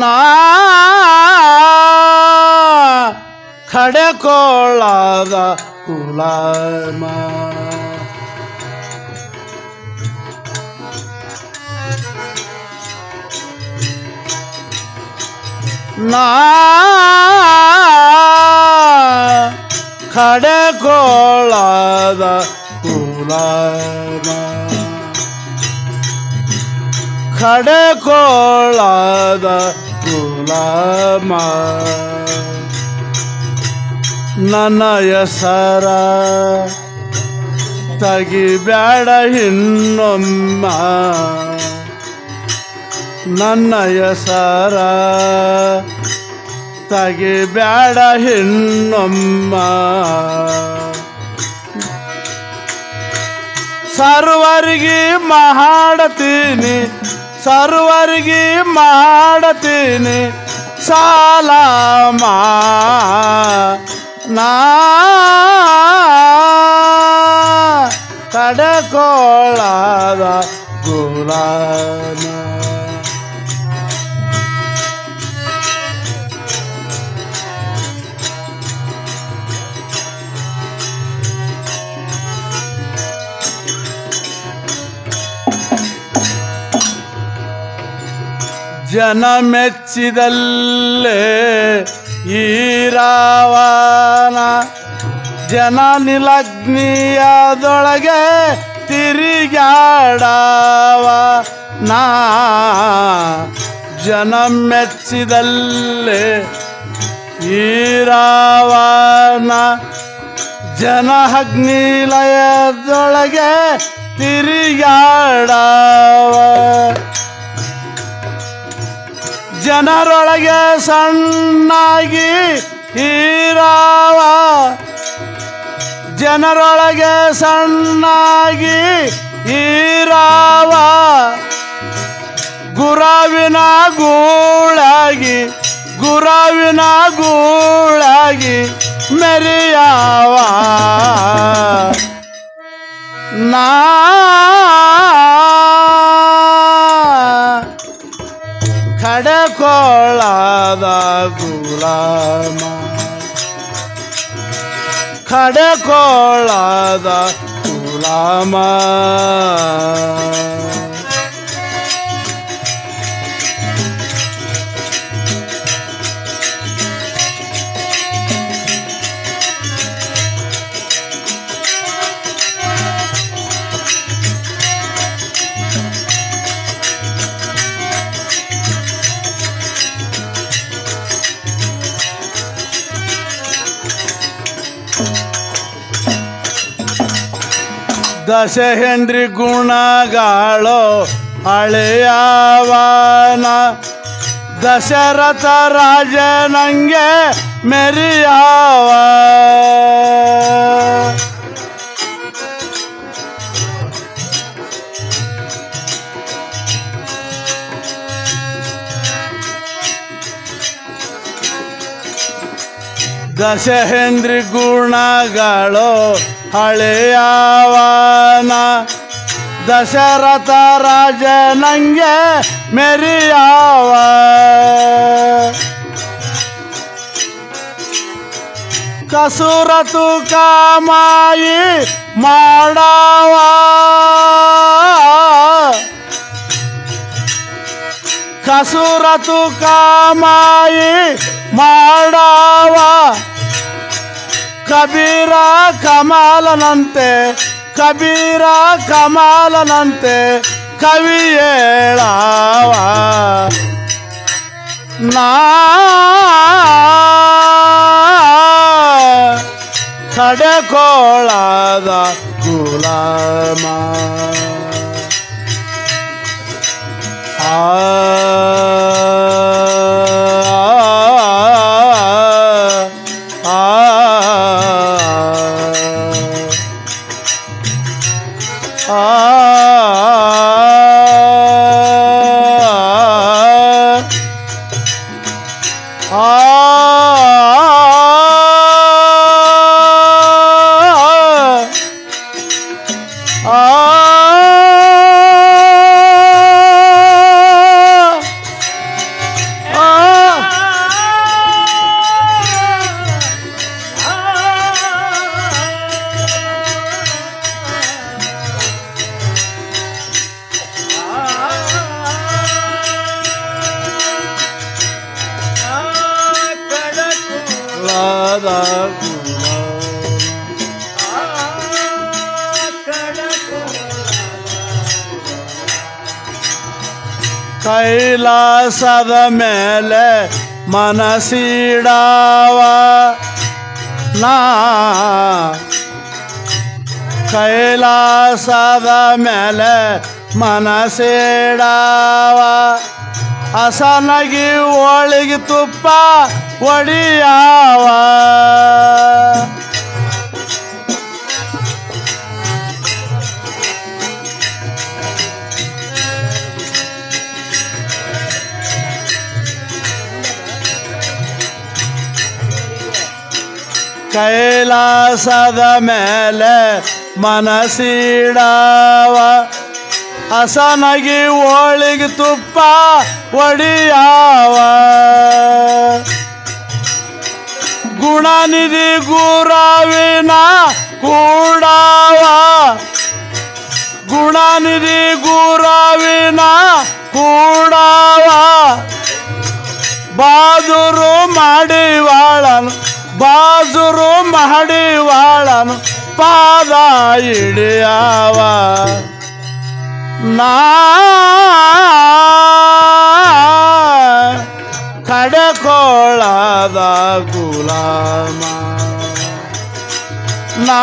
ನಾ ಖಡೆಕೋಳದ ಕುಲಮ. ನಾ ಖಡೆಕೋಳದ ಗುಲಾಮ ಖಡೆಕೋಳದ ಗುಲಾಮ. ನನ್ನ ಹೆಸರ ತಗಿಬೇಡ ಇನ್ನೊಮ್ಮ. ನನ್ನ ಹೆಸರ ತಗಿಬೇಡ ಇನ್ನೊಮ್ಮ. ಸರ್ವರಿಗೆ ಮಾಡತೀನಿ ಸರ್ವರಿಗೆ ಮಾಡತೀನಿ ಸಾಲಾಮ ನಾ ಕಡಕೋಳದ ಗುಲಾಮ ಜನ ಮೆಚ್ಚಿದಲ್ಲೇ ಈರಾವನ ಜನ ನಿಲಗ್ನಿಯದೊಳಗೆ ತಿರುಗಾಡವ ನಾ. ಜನ ಮೆಚ್ಚಿದಲ್ಲೇ ಈರಾವನ ಜನ ಅಗ್ನಿಲಯದೊಳಗೆ ತಿರುಗಾಡವ ಜನರೊಳಗೆ ಸಣ್ಣಾಗಿ ಹೀರಾವ. ಜನರೊಳಗೆ ಸಣ್ಣಾಗಿ ಹೀರಾವ. ಗುರಾವಿನ ಗೂಳಾಗಿ ಗುರಾವಿನ ಗೂಳಾಗಿ ಮೆರಿಯಾವ. ನಾ ಖಡಕೋಳದ ಗುಲಾಮ. ಖಡಕೋಳದ ಗುಲಾಮ. ದಶಹೇಂದ್ರಿ ಗುಣಗಾಳೋ ಹಳೆಯವನ. ದಶರಥ ರಾಜನಂಗೆ ಮೆರಿಯಾವ. ದಶಹೇಂದ್ರಿ ಗುಣಗಳು ಹಳೆಯವನ. ದಶರಥ ರಾಜನಂಗೆ ಮೆರಿಯಾವ. ಕಸುರತು ಕಾಮಾಯಿ ಮಾಡವ. ಕಸುರತು ಕಾಮಾಯಿ ಮಾಡವ. ಕಮಾಲನಂತೆ ಕಬೀರ ಕಮಾಲನಂತೆ ಕವಿ ನಾ ಕಡೆಕೋಳದ ಗುಲಾಮ. ಆ ಗುಲಾಮ ಕೈಲಾಸದ ಮೇಲೆ ಮನಸಿಡಾವ. ನಾ ಕೈಲಾಸದ ಮೇಲೆ ಮನಸಿಡಾವ. ಹಸನಗಿ ಒಳಗೆ ತುಪ್ಪ ಒಡಿಯಾವ. ಕೈಲಾಸದ ಮೇಲೆ ಮನಸಿಡಾವ ಹಸನಗಿ ಹೋಳಿಗೆ ತುಪ್ಪ ಒಡಿಯಾವ. ಗುಣನಿಧಿ ಗುರಾವಿನ ಕೂಡಾವ. ಗುಣನಿಧಿ ಗುರಾವಿನ ಕೂಡಾವ. ಬಾಜುರು ಮಾಡಿವಾಳನು ಬಾಜುರು ಮಾಡಿವಾಳನು, ಪಾದ ಹಿಡಿಯವ. ನಾ ಕಡಕೋಳದ ಗುಲಾಮ. ನಾ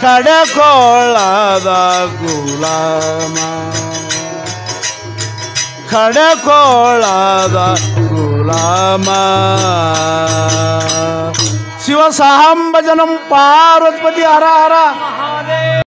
ಕಡಕೋಳದ ಗುಲಾಮ. ಕಡಕೋಳದ ಗುಲಾಮ. शिव साहब भजनम पार्वती हरा हरा